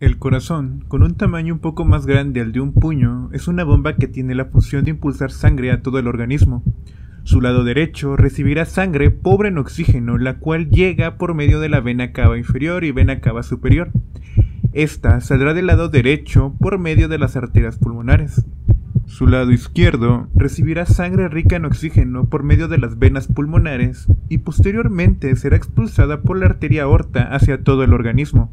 El corazón, con un tamaño un poco más grande al de un puño, es una bomba que tiene la función de impulsar sangre a todo el organismo. Su lado derecho recibirá sangre pobre en oxígeno, la cual llega por medio de la vena cava inferior y vena cava superior. Esta saldrá del lado derecho por medio de las arterias pulmonares. Su lado izquierdo recibirá sangre rica en oxígeno por medio de las venas pulmonares y posteriormente será expulsada por la arteria aorta hacia todo el organismo.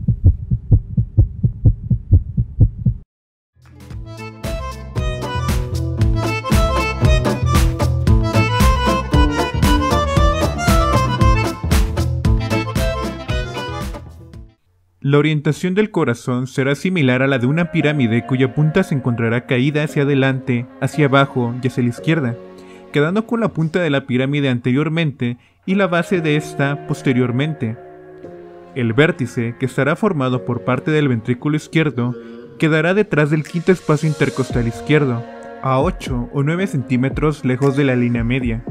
La orientación del corazón será similar a la de una pirámide cuya punta se encontrará caída hacia adelante, hacia abajo y hacia la izquierda, quedando con la punta de la pirámide anteriormente y la base de esta posteriormente. El vértice, que estará formado por parte del ventrículo izquierdo, quedará detrás del quinto espacio intercostal izquierdo, a 8 o 9 centímetros lejos de la línea media.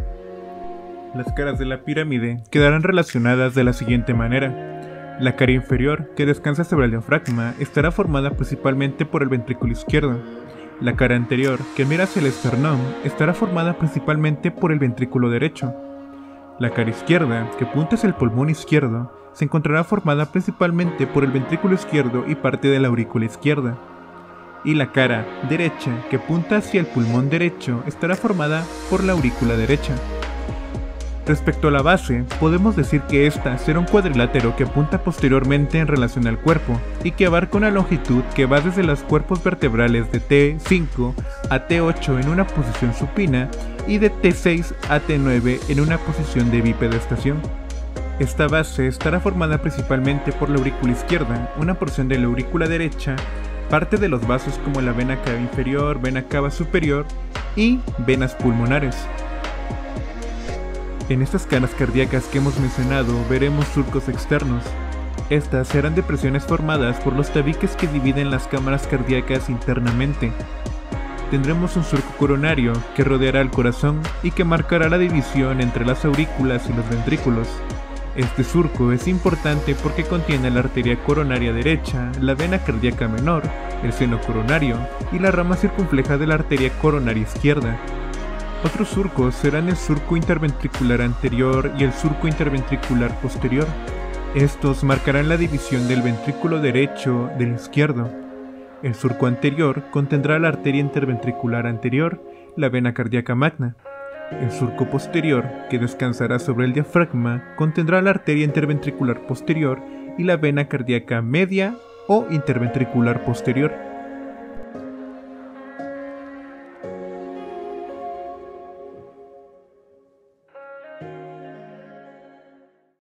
Las caras de la pirámide quedarán relacionadas de la siguiente manera. La cara inferior, que descansa sobre el diafragma, estará formada principalmente por el ventrículo izquierdo. La cara anterior, que mira hacia el esternón, estará formada principalmente por el ventrículo derecho. La cara izquierda, que apunta hacia el pulmón izquierdo, se encontrará formada principalmente por el ventrículo izquierdo y parte de la aurícula izquierda. Y la cara derecha, que apunta hacia el pulmón derecho, estará formada por la aurícula derecha. Respecto a la base, podemos decir que esta será un cuadrilátero que apunta posteriormente en relación al cuerpo y que abarca una longitud que va desde los cuerpos vertebrales de T5 a T8 en una posición supina y de T6 a T9 en una posición de bipedestación. Esta base estará formada principalmente por la aurícula izquierda, una porción de la aurícula derecha, parte de los vasos como la vena cava inferior, vena cava superior y venas pulmonares. En estas canas cardíacas que hemos mencionado veremos surcos externos. Estas serán depresiones formadas por los tabiques que dividen las cámaras cardíacas internamente. Tendremos un surco coronario que rodeará el corazón y que marcará la división entre las aurículas y los ventrículos. Este surco es importante porque contiene la arteria coronaria derecha, la vena cardíaca menor, el seno coronario y la rama circunfleja de la arteria coronaria izquierda. Otros surcos serán el surco interventricular anterior y el surco interventricular posterior. Estos marcarán la división del ventrículo derecho del izquierdo. El surco anterior contendrá la arteria interventricular anterior, la vena cardíaca magna. El surco posterior, que descansará sobre el diafragma, contendrá la arteria interventricular posterior y la vena cardíaca media o interventricular posterior.